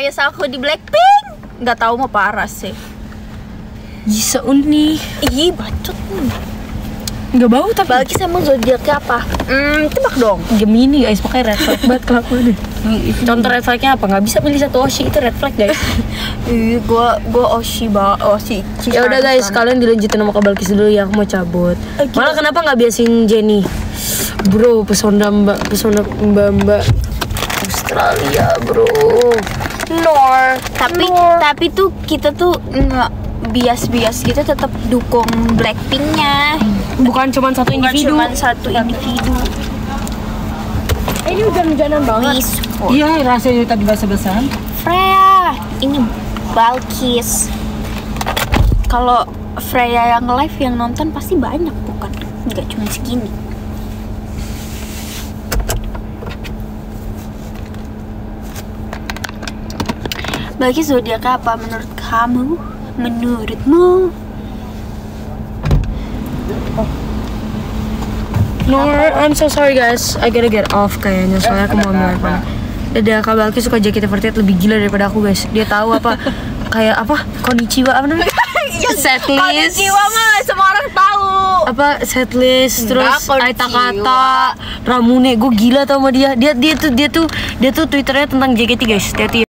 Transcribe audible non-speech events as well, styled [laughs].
bias aku di Blackpink. Nggak tahu mau parah sih. Bisa uni. Ih, bacot. Nggak bau tapi. Balkis emang zodiaknya apa? Hmm, tebak dong. Gemini guys, pakai red flag banget kelakuannya. [laughs] Contoh red flagnya apa? Nggak bisa pilih satu Oshi itu red flag guys. [laughs] Ih, gua gua Oshi ba Oshi. ya udah guys, kalian dilanjutin sama Kak Balkis dulu ya, aku mau cabut. Eh, Malah kenapa nggak biasin Jenny? Bro, pesona mbak, pesona mbak mbak Australia bro. Tapi tapi tuh kita tuh nggak bias-bias gitu tetap dukung Blackpinknya. Bukan cuma satu Bukan individu. cuma satu individu. Ini hujan-hujanan support. Iya, rasanya tadi basah-basahan. Freya, ini Balkis. Kalau Freya yang live yang nonton pasti banyak bukan? Nggak cuma segini. Balkis zodiak apa menurut kamu? Menurutmu? No, I'm so sorry guys. I gotta get off kayaknya soalnya aku mau ambil apa. Dadah Kak Balki suka JKT48 lebih gila daripada aku guys. Dia tahu apa [laughs] kayak apa konnichiwa apa namanya? [laughs] setlist. Konnichiwa mah semua orang tahu. Apa setlist terus. Aita Kata, Ramune. Gue gila tau sama dia. Dia dia tuh dia tuh dia tuh twitternya tentang JKT guys. Hati-hati.